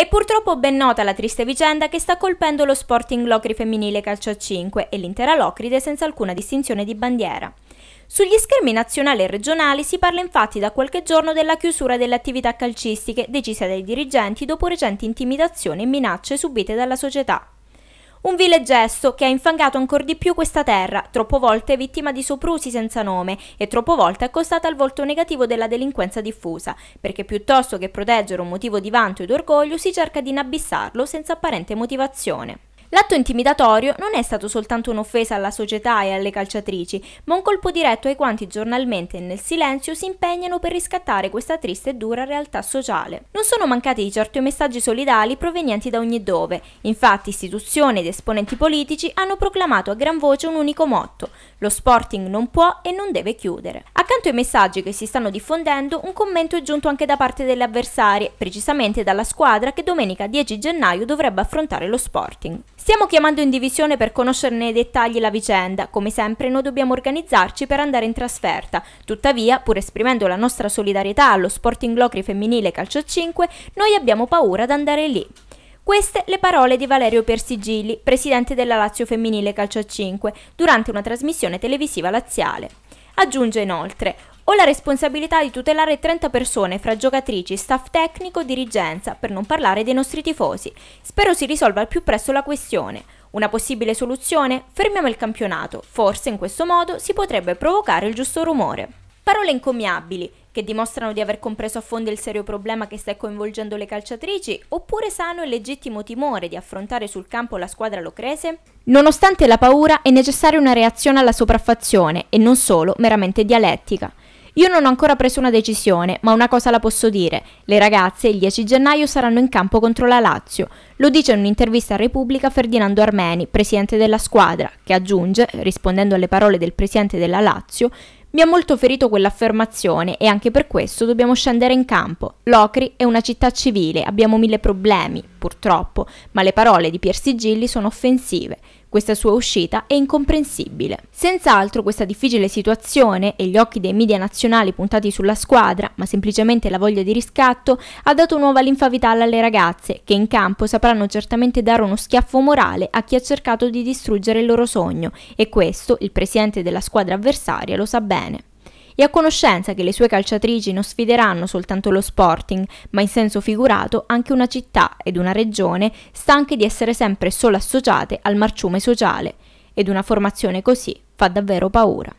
È purtroppo ben nota la triste vicenda che sta colpendo lo Sporting Locri femminile calcio a 5 e l'intera Locride senza alcuna distinzione di bandiera. Sugli schermi nazionali e regionali si parla infatti da qualche giorno della chiusura delle attività calcistiche decise dai dirigenti dopo recenti intimidazioni e minacce subite dalla società. Un vile gesto che ha infangato ancora di più questa terra, troppo volte vittima di soprusi senza nome e troppo volte accostata al volto negativo della delinquenza diffusa, perché piuttosto che proteggere un motivo di vanto ed orgoglio si cerca di inabissarlo senza apparente motivazione. L'atto intimidatorio non è stato soltanto un'offesa alla società e alle calciatrici, ma un colpo diretto ai quanti giornalmente e nel silenzio si impegnano per riscattare questa triste e dura realtà sociale. Non sono mancati di certo i messaggi solidali provenienti da ogni dove, infatti istituzioni ed esponenti politici hanno proclamato a gran voce un unico motto, lo Sporting non può e non deve chiudere. Accanto ai messaggi che si stanno diffondendo, un commento è giunto anche da parte delle avversarie, precisamente dalla squadra che domenica 10 gennaio dovrebbe affrontare lo Sporting. Stiamo chiamando in divisione per conoscerne i dettagli la vicenda, come sempre noi dobbiamo organizzarci per andare in trasferta, tuttavia, pur esprimendo la nostra solidarietà allo Sporting Locri femminile calcio 5, noi abbiamo paura ad andare lì. Queste le parole di Valerio Persigilli, presidente della Lazio Femminile Calcio 5, durante una trasmissione televisiva laziale. Aggiunge inoltre, ho la responsabilità di tutelare 30 persone fra giocatrici, staff tecnico, dirigenza, per non parlare dei nostri tifosi. Spero si risolva al più presto la questione. Una possibile soluzione? Fermiamo il campionato. Forse in questo modo si potrebbe provocare il giusto rumore. Parole incommiabili, che dimostrano di aver compreso a fondo il serio problema che sta coinvolgendo le calciatrici, oppure sano e legittimo timore di affrontare sul campo la squadra locrese? Nonostante la paura, è necessaria una reazione alla sopraffazione e non solo meramente dialettica. Io non ho ancora preso una decisione, ma una cosa la posso dire. Le ragazze il 10 gennaio saranno in campo contro la Lazio. Lo dice in un'intervista a Repubblica Ferdinando Armeni, presidente della squadra, che aggiunge, rispondendo alle parole del presidente della Lazio, mi ha molto ferito quell'affermazione e anche per questo dobbiamo scendere in campo. Locri è una città civile, abbiamo mille problemi, purtroppo, ma le parole di Pier Sigilli sono offensive. Questa sua uscita è incomprensibile. Senz'altro questa difficile situazione e gli occhi dei media nazionali puntati sulla squadra, ma semplicemente la voglia di riscatto, ha dato nuova linfa vitale alle ragazze, che in campo sapranno certamente dare uno schiaffo morale a chi ha cercato di distruggere il loro sogno, e questo il presidente della squadra avversaria lo sa bene e a conoscenza che le sue calciatrici non sfideranno soltanto lo Sporting, ma in senso figurato anche una città ed una regione stanche di essere sempre solo associate al marciume sociale, ed una formazione così fa davvero paura.